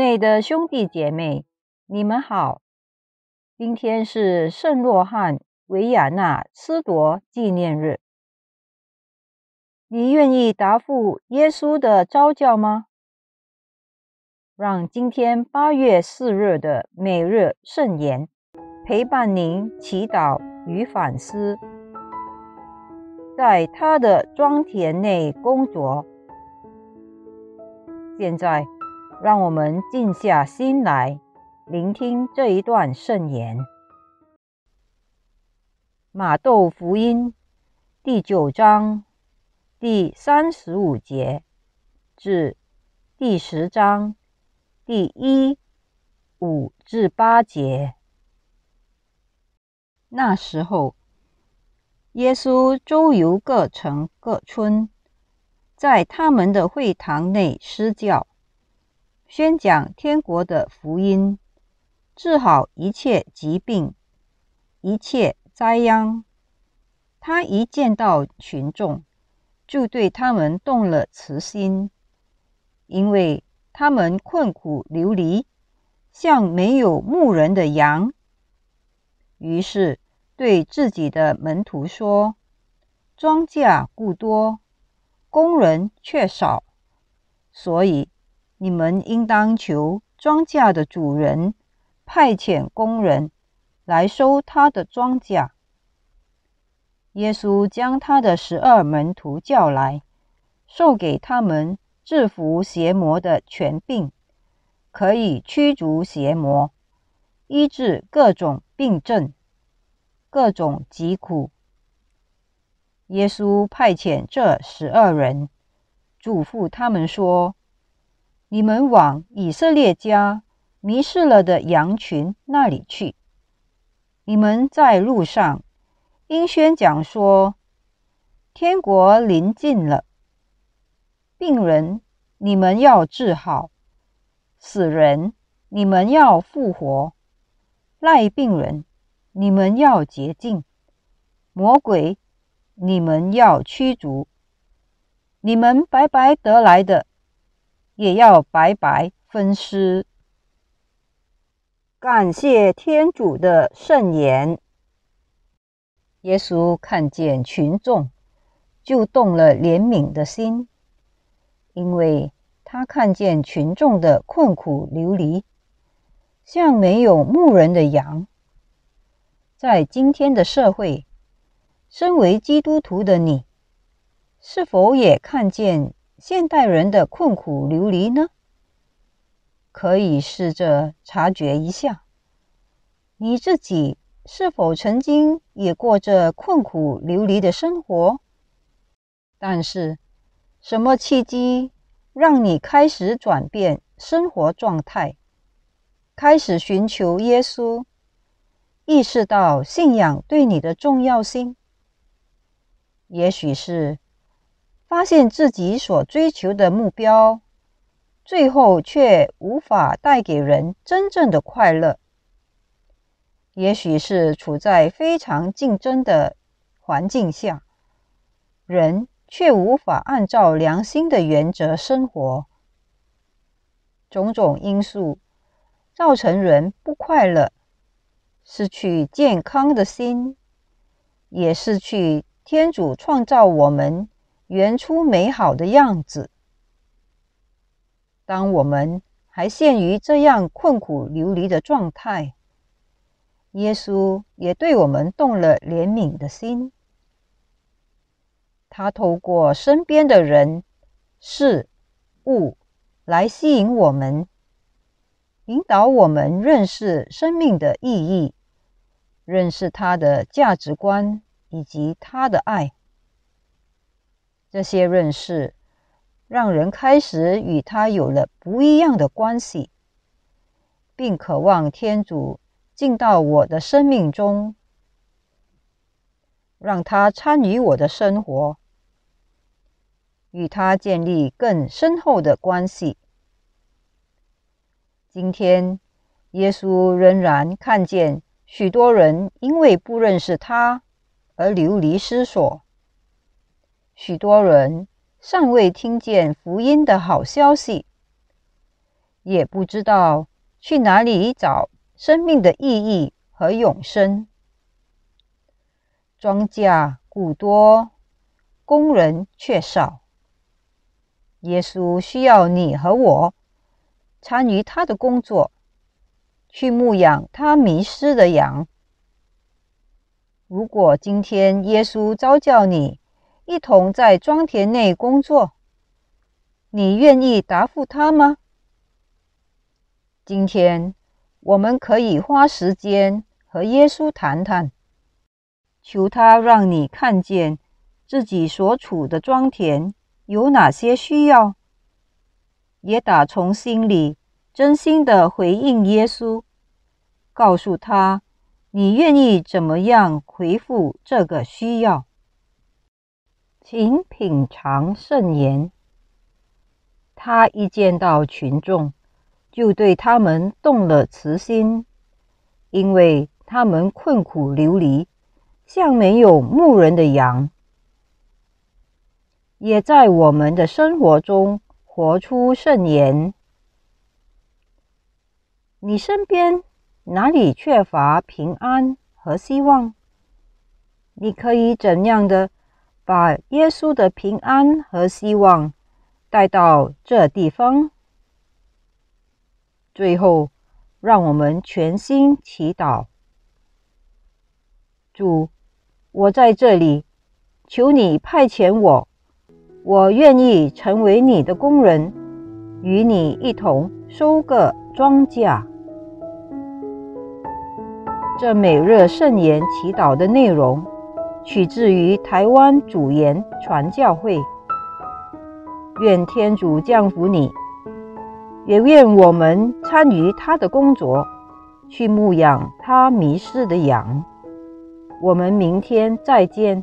内的兄弟姐妹，你们好。今天是圣若翰维亚纳斯铎纪念日。你愿意答复耶稣的召叫吗？让今天八月四日的每日圣言陪伴您祈祷与反思。在他的庄田内工作。现在。让我们静下心来，聆听这一段圣言。马窦福音第九章第三十五节至第十章第一五至八节。那时候，耶稣周游各城各村，在他们的会堂内施教。宣讲天国的福音，治好一切疾病、一切灾殃。他一见到群众，就对他们动了慈心，因为他们困苦流离，像没有牧人的羊。于是对自己的门徒说：“庄稼故多，工人却少，所以。”你们应当求庄稼的主人派遣工人来收他的庄稼。耶稣将他的十二门徒叫来，授给他们制服邪魔的权柄，可以驱逐邪魔，医治各种病症、各种疾苦。耶稣派遣这十二人，嘱咐他们说。你们往以色列家迷失了的羊群那里去。你们在路上应宣讲说：天国临近了。病人，你们要治好；死人，你们要复活；赖病人，你们要洁净；魔鬼，你们要驱逐。你们白白得来的。也要白白分尸。感谢天主的圣言。耶稣看见群众，就动了怜悯的心，因为他看见群众的困苦流离，像没有牧人的羊。在今天的社会，身为基督徒的你，是否也看见？现代人的困苦流离呢？可以试着察觉一下，你自己是否曾经也过着困苦流离的生活？但是，什么契机让你开始转变生活状态，开始寻求耶稣，意识到信仰对你的重要性？也许是。发现自己所追求的目标，最后却无法带给人真正的快乐。也许是处在非常竞争的环境下，人却无法按照良心的原则生活。种种因素造成人不快乐，失去健康的心，也失去天主创造我们。原初美好的样子。当我们还陷于这样困苦流离的状态，耶稣也对我们动了怜悯的心。他透过身边的人、事、物来吸引我们，引导我们认识生命的意义，认识他的价值观以及他的爱。这些认识让人开始与他有了不一样的关系，并渴望天主进到我的生命中，让他参与我的生活，与他建立更深厚的关系。今天，耶稣仍然看见许多人因为不认识他而流离失所。许多人尚未听见福音的好消息，也不知道去哪里找生命的意义和永生。庄稼故多，工人却少。耶稣需要你和我参与他的工作，去牧养他迷失的羊。如果今天耶稣召叫你一同在庄田内工作，你愿意答复他吗？今天我们可以花时间和耶稣谈谈，求他让你看见自己所处的庄田有哪些需要，也打从心里真心的回应耶稣，告诉他你愿意怎么样回复这个需要。请品尝圣言。他一见到群众，就对他们动了慈心，因为他们困苦流离，像没有牧人的羊。也在我们的生活中活出圣言。你身边哪里缺乏平安和希望？你可以怎样的把耶稣的平安和希望？带到这地方。最后，让我们全心祈祷：主，我在这里，求你派遣我，我愿意成为你的工人，与你一同收割庄稼。这每日圣言祈祷的内容，取自于台湾主言传教会。愿天主降福你，也愿我们参与他的工作，去牧养他迷失的羊。我们明天再见。